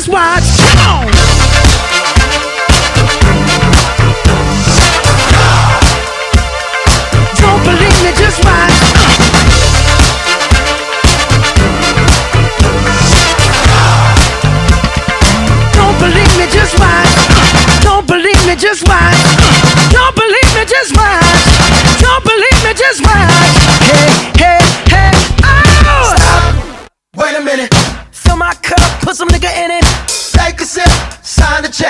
Just watch. Come on. Don't believe me, just watch. Don't believe me, just watch. Don't believe me, just watch. Don't believe me, just watch. Don't believe me, just watch. Sign the check.